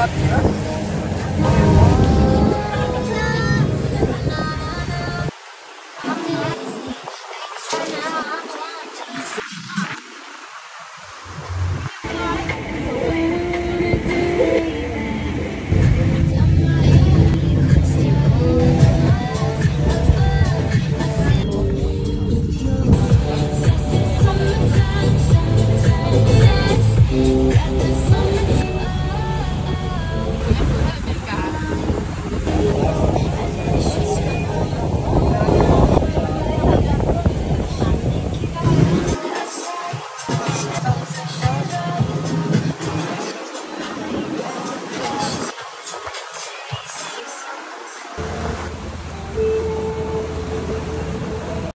up here.